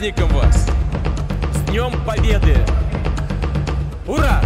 праздником вас! С Днем Победы! Ура!